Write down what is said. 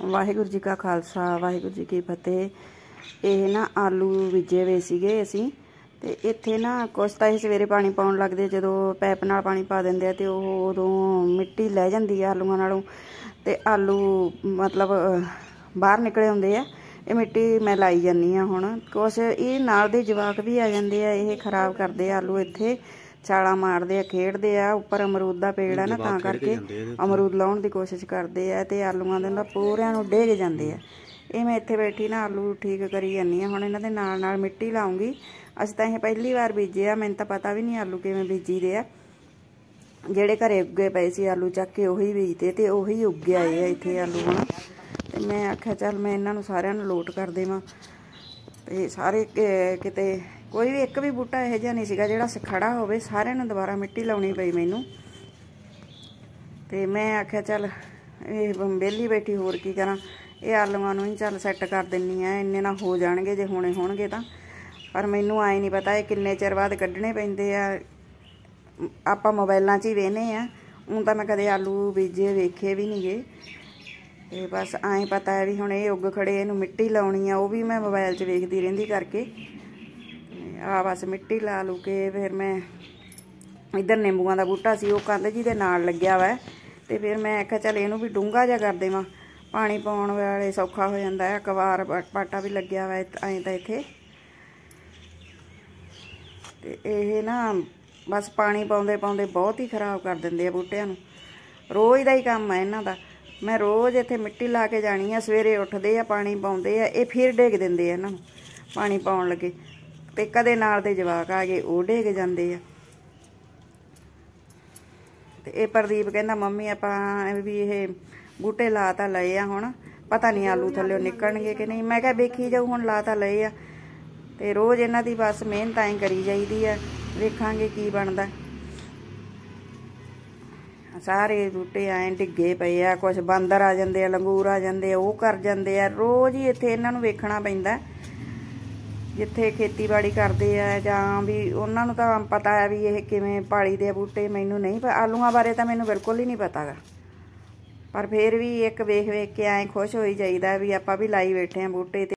ਵਾਹਿਗੁਰੂ ਜੀ ਕਾ ਖਾਲਸਾ, ਵਾਹਿਗੁਰੂ ਜੀ ਕੀ ਫਤਿਹ। ਇਹ ਨਾ ਆਲੂ ਬੀਜੇ ਹੋਏ ਸੀਗੇ ਅਸੀਂ, ਤੇ ਇੱਥੇ ਨਾ ਕੁਛ ਤਾਂ ਇਹ ਸਵੇਰੇ ਪਾਣੀ ਪਾਉਣ ਲੱਗਦੇ ਜਦੋਂ ਪੈਪ ਨਾਲ ਪਾਣੀ ਪਾ ਦਿੰਦੇ ਆ ਤੇ ਉਹ ਉਦੋਂ ਮਿੱਟੀ ਲੈ ਜਾਂਦੀ ਆ ਆਲੂਆਂ ਨਾਲੋਂ। ਤੇ ਆਲੂ ਮਤਲਬ ਬਾਹਰ ਨਿਕਲੇ ਹੁੰਦੇ ਆ, ਇਹ ਮਿੱਟੀ ਮੈਂ ਲਾਈ ਜਾਂਦੀ ਆ ਹੁਣ। ਕੁਛ ਇਹ ਨਾਲ ਦੇ ਜਵਾਕ ਵੀ ਆ ਜਾਂਦੇ ਆ, ਇਹ ਖਰਾਬ ਕਰਦੇ ਆਲੂ ਇੱਥੇ। ਛਾਲਾਂ ਮਾਰਦੇ ਆ ਖੇਡਦੇ ਆ ਉੱਪਰ ਅਮਰੂਦ ਦਾ ਪੇੜ ਆ ਨਾ ਤਾਂ ਕਰਕੇ ਅਮਰੂਦ ਲਾਉਣ ਦੀ ਕੋਸ਼ਿਸ਼ ਕਰਦੇ ਆ ਤੇ ਆਲੂਆਂ ਦੇ ਨਾਲ ਪੂਰਿਆਂ ਨੂੰ ਡੇਗ ਜਾਂਦੇ ਆ। ਇਹ ਮੈਂ ਇੱਥੇ ਬੈਠੀ ਨਾ ਆਲੂ ਠੀਕ ਕਰੀ ਜਾਂਦੀ ਆ ਹੁਣ ਇਹਨਾਂ ਦੇ ਨਾਲ ਨਾਲ ਮਿੱਟੀ ਲਾਉਂਗੀ। ਅਸੀਂ ਤਾਂ ਇਹ ਪਹਿਲੀ ਵਾਰ ਬੀਜੇ ਆ ਮੈਨੂੰ ਤਾਂ ਪਤਾ ਵੀ ਨਹੀਂ ਆਲੂ ਕਿਵੇਂ ਬੀਜੀਦੇ ਆ। ਜਿਹੜੇ ਘਰੇ ਉੱਗੇ ਪਏ ਸੀ ਆਲੂ ਚੱਕ ਕੇ ਉਹੀ ਬੀਜਦੇ ਤੇ ਉਹੀ ਉੱਗੇ ਆਏ ਆ ਇੱਥੇ ਆਲੂ ਹੁਣ। ਤੇ ਮੈਂ ਆਖਿਆ ਚੱਲ ਮੈਂ ਇਹਨਾਂ ਨੂੰ ਸਾਰਿਆਂ ਨੂੰ ਲੋਟ ਕਰ ਦੇਵਾਂ। ਤੇ ਸਾਰੇ ਕਿਤੇ ਕੋਈ ਵੀ ਇੱਕ ਵੀ ਬੂਟਾ ਇਹੋ ਜਿਹਾ ਨਹੀਂ ਸੀਗਾ ਜਿਹੜਾ ਖੜਾ ਹੋਵੇ, ਸਾਰਿਆਂ ਨੂੰ ਦੁਬਾਰਾ ਮਿੱਟੀ ਲਾਉਣੀ ਪਈ ਮੈਨੂੰ। ਤੇ ਮੈਂ ਆਖਿਆ, ਚੱਲ ਇਹ ਵਿਹਲੀ ਬੈਠੀ ਹੋਰ ਕੀ ਕਰਾਂ? ਇਹ ਆਲੂਆਂ ਨੂੰ ਹੀ ਚੱਲ ਸੈੱਟ ਕਰ ਦਿੰਨੀ ਆ, ਇੰਨੇ ਨਾ ਹੋ ਜਾਣਗੇ ਜੇ ਹੋਣੇ ਹੋਣਗੇ ਤਾਂ। ਪਰ ਮੈਨੂੰ ਆਏ ਨਹੀਂ ਪਤਾ ਇਹ ਕਿੰਨੇ ਚਿਰ ਬਾਅਦ ਕੱਢਣੇ ਪੈਂਦੇ ਆ। ਆਪਾਂ ਮੋਬਾਈਲਾਂ 'ਚ ਹੀ ਵੇਨੇ ਆ ਹੁਣ ਤਾਂ ਮੈਂ ਕਦੇ ਆਲੂ ਬੀਜੇ ਵੇਖੇ ਵੀ ਨਹੀਂਗੇ ਤੇ ਬਸ ਐਂ ਪਤਾ ਹੈ ਵੀ ਹੁਣ ਇਹ ਉੱਗ ਖੜੇ, ਇਹਨੂੰ ਮਿੱਟੀ ਲਾਉਣੀ ਆ, ਉਹ ਵੀ ਮੈਂ ਮੋਬਾਈਲ 'ਚ ਵੇਖਦੀ ਰਹਿੰਦੀ ਕਰਕੇ। ਆ ਬਸ ਮਿੱਟੀ ਲਾ ਲੂ ਕੇ ਫਿਰ ਮੈਂ ਇਧਰ ਨਿੰਬੂਆਂ ਦਾ ਬੂਟਾ ਸੀ, ਉਹ ਕੰਧ ਜੀ ਦੇ ਨਾਲ ਲੱਗਿਆ ਵਾ। ਤੇ ਫਿਰ ਮੈਂ ਆਖਿਆ ਚੱਲ ਇਹਨੂੰ ਵੀ ਡੂੰਗਾ ਜਿਹਾ ਕਰ ਦੇਵਾਂ। ਪਾਣੀ ਪਾਉਣ ਵਾਲੇ ਸੌਖਾ ਹੋ ਜਾਂਦਾ ਹੈ, ਕਵਾਰ ਪਾਟਾ ਵੀ ਲੱਗਿਆ ਵਾ ਐਂ ਤਾਂ ਇੱਥੇ। ਤੇ ਇਹ ਨਾ ਬਸ ਪਾਣੀ ਪਾਉਂਦੇ ਪਾਉਂਦੇ ਬਹੁਤ ਹੀ ਖਰਾਬ ਕਰ ਦਿੰਦੇ ਆ ਬੂਟਿਆਂ ਨੂੰ। ਰੋਜ਼ ਦਾ ਹੀ ਕੰਮ ਹੈ ਇਹਨਾਂ ਦਾ। ਮੈਂ ਰੋਜ਼ ਇੱਥੇ ਮਿੱਟੀ ਲਾ ਕੇ ਜਾਣੀ ਆ, ਸਵੇਰੇ ਉੱਠਦੇ ਆ, ਪਾਣੀ ਪਾਉਂਦੇ ਆ, ਇਹ ਫਿਰ ਡੇਗ ਦਿੰਦੇ ਆ ਇਹਨਾਂ ਨੂੰ, ਪਾਣੀ ਪਾਉਣ ਲੱਗੇ। ਤੇ ਕਦੇ ਨਾਲ ਦੇ ਜਵਾਕ ਆ ਗਏ ਉਹ ਡੇਗ ਜਾਂਦੇ ਆ। ਤੇ ਇਹ ਪ੍ਰਦੀਪ ਕਹਿੰਦਾ, ਮੰਮੀ, ਆਪਾਂ ਵੀ ਇਹ ਬੂਟੇ ਲਾ ਤਾਂ ਲਏ ਆ ਹੁਣ। ਪਤਾ ਨਹੀਂ ਆਲੂ ਥੱਲੇ ਨਿਕਲਣਗੇ ਕਿ ਨਹੀਂ। ਮੈਂ ਕਿਹਾ, ਵੇਖੀ ਜਾਊ ਹੁਣ ਲਾ ਤਾਂ ਲਏ ਆ। ਤੇ ਰੋਜ਼ ਇਹਨਾਂ ਦੀ ਬਸ ਮਿਹਨਤ ਐਂ ਕਰੀ ਜਾਈਦੀ ਆ। ਵੇਖਾਂਗੇ ਕੀ ਬਣਦਾ। ਸਾਰੇ ਬੂਟੇ ਐਂ ਡਿੱਗੇ ਪਏ ਆ। ਕੁਝ ਬਾਂਦਰ ਆ ਜਾਂਦੇ ਆ, ਲੰਗੂਰ ਆ ਜਾਂਦੇ ਆ, ਉਹ ਕਰ ਜਾਂਦੇ ਆ। ਰੋਜ਼ ਹੀ ਇੱਥੇ ਇਹਨਾਂ ਨੂੰ ਵੇਖਣਾ ਪੈਂਦਾ। ਜਿੱਥੇ ਖੇਤੀਬਾੜੀ ਕਰਦੇ ਆ ਜਾਂ ਵੀ ਉਹਨਾਂ ਨੂੰ ਤਾਂ ਪਤਾ ਹੈ ਵੀ ਇਹ ਕਿਵੇਂ ਪਾਲੀ ਦੇ ਬੂਟੇ, ਮੈਨੂੰ ਨਹੀਂ ਆਲੂਆਂ ਬਾਰੇ ਤਾਂ ਮੈਨੂੰ ਬਿਲਕੁਲ ਹੀ ਨਹੀਂ ਪਤਾਗਾ ਪਰ ਫਿਰ ਵੀ ਇੱਕ ਵੇਖ ਵੇਖ ਕੇ ਐਂ ਖੁਸ਼ ਹੋਈ ਜਾਈਦਾ ਵੀ ਆਪਾਂ ਵੀ ਲਾਈ ਬੈਠੇ ਆ ਬੂਟੇ ਤੇ।